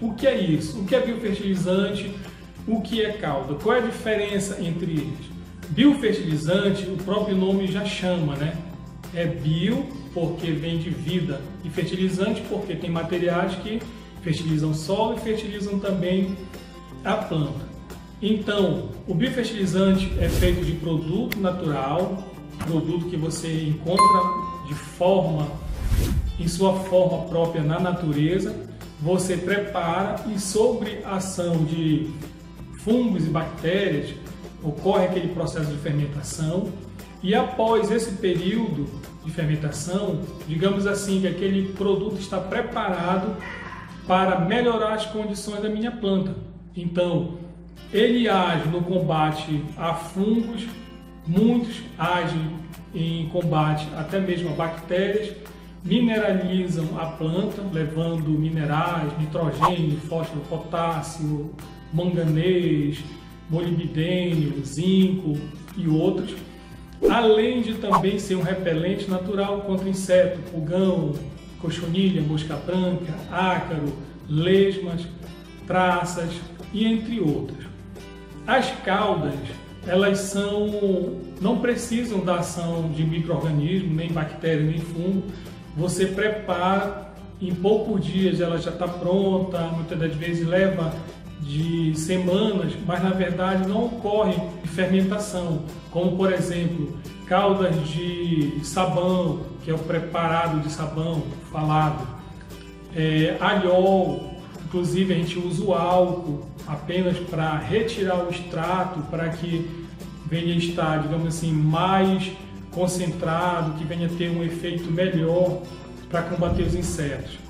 O que é isso? O que é biofertilizante? O que é calda? Qual é a diferença entre eles? Biofertilizante, o próprio nome já chama, né? É bio porque vem de vida e fertilizante porque tem materiais que fertilizam o solo e fertilizam também a planta. Então, o biofertilizante é feito de produto natural, produto que você encontra de forma, em sua forma própria na natureza, você prepara e sobre a ação de fungos e bactérias ocorre aquele processo de fermentação e após esse período de fermentação, digamos assim que aquele produto está preparado para melhorar as condições da minha planta. Então, ele age no combate a fungos, muitos agem em combate até mesmo a bactérias, mineralizam a planta, levando minerais, nitrogênio, fósforo, potássio, manganês, molibdênio, zinco e outros, além de também ser um repelente natural contra inseto, pulgão, cochonilha, mosca branca, ácaro, lesmas, traças e entre outras. As caudas, elas são não precisam da ação de microorganismo, nem bactéria, nem fungo. Você prepara em poucos dias ela já está pronta, muitas das vezes leva de semanas, mas na verdade não ocorre fermentação, como por exemplo caldas de sabão, que é o preparado de sabão falado, é, alhol, inclusive a gente usa o álcool apenas para retirar o extrato, para que venha estar, digamos assim, mais concentrado, que venha ter um efeito melhor para combater os insetos.